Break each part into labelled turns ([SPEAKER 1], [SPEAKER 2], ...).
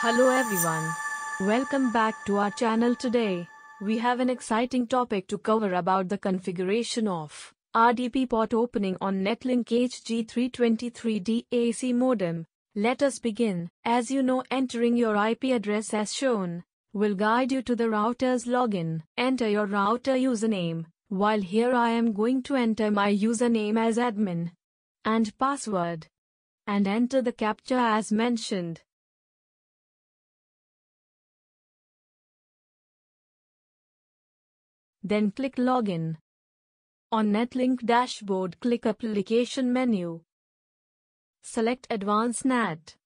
[SPEAKER 1] Hello everyone. Welcome back to our channel today. We have an exciting topic to cover about the configuration of RDP port opening on Netlink HG323D AC modem. Let us begin. As you know entering your IP address as shown will guide you to the router's login. Enter your router username. While here I am going to enter my username as admin and password and enter the captcha as mentioned. Then click Login. On Netlink dashboard click Application menu. Select Advanced NAT.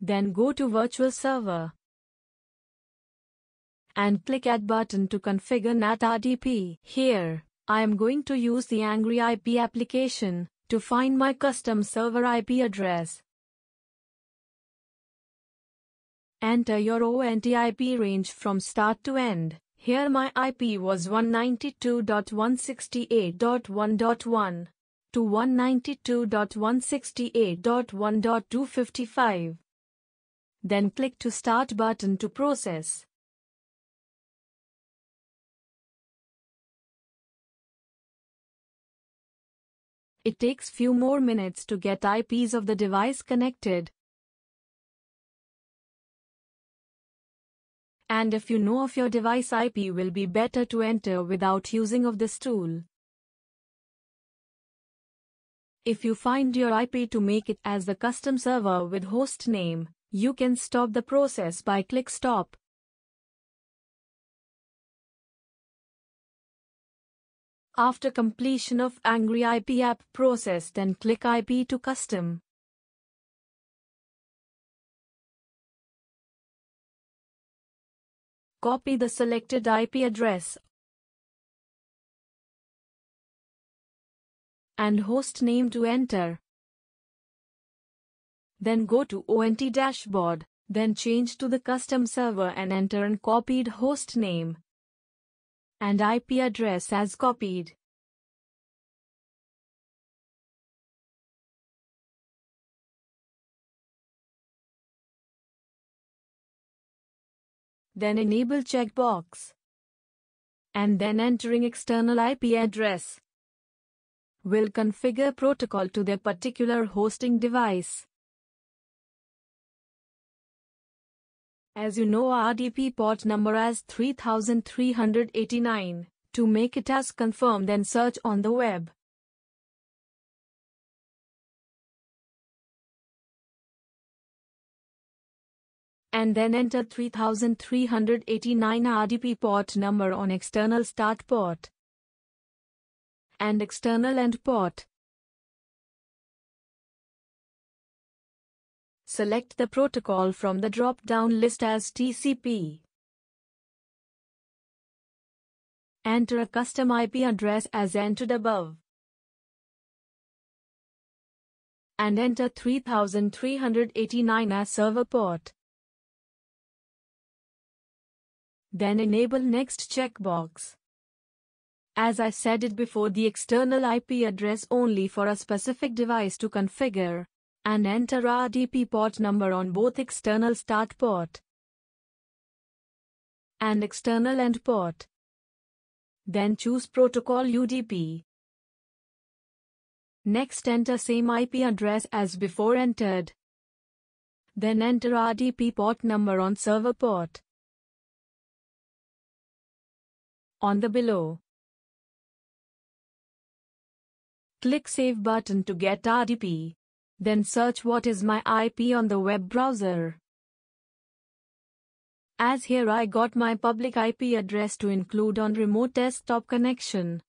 [SPEAKER 1] Then go to Virtual Server. And click Add button to configure NAT RDP. Here, I am going to use the Angry IP application to find my custom server IP address. Enter your ONT IP range from start to end. Here my IP was 192.168.1.1 to 192.168.1.255. Then click to Start button to process. It takes few more minutes to get IPs of the device connected. And if you know of your device IP will be better to enter without using of this tool. If you find your IP to make it as the custom server with host name, you can stop the process by click stop. After completion of Angry IP app process then click IP to custom. Copy the selected IP address and host name to enter. Then go to ONT dashboard, then change to the custom server and enter an copied host name and IP address as copied. Then enable checkbox. And then entering external IP address will configure protocol to their particular hosting device. As you know RDP port number as 3389. To make it as confirmed then search on the web. And then enter 3389 RDP port number on external start port and external end port. Select the protocol from the drop-down list as TCP. Enter a custom IP address as entered above. And enter 3389 as server port. Then enable next checkbox. As I said it before the external IP address only for a specific device to configure and enter RDP port number on both external start port and external end port. Then choose protocol UDP. Next enter same IP address as before entered. Then enter RDP port number on server port. On the below. Click Save button to get RDP. Then search what is my IP on the web browser. As here I got my public IP address to include on remote desktop connection.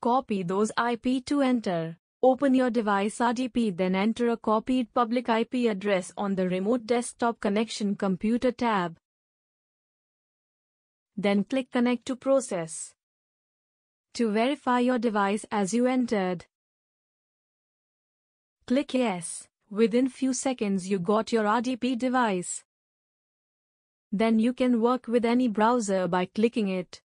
[SPEAKER 1] Copy those IP to enter. Open your device RDP then enter a copied public IP address on the remote desktop connection computer tab. Then click Connect to process. To verify your device as you entered, click Yes. Within few seconds you got your RDP device. Then you can work with any browser by clicking it.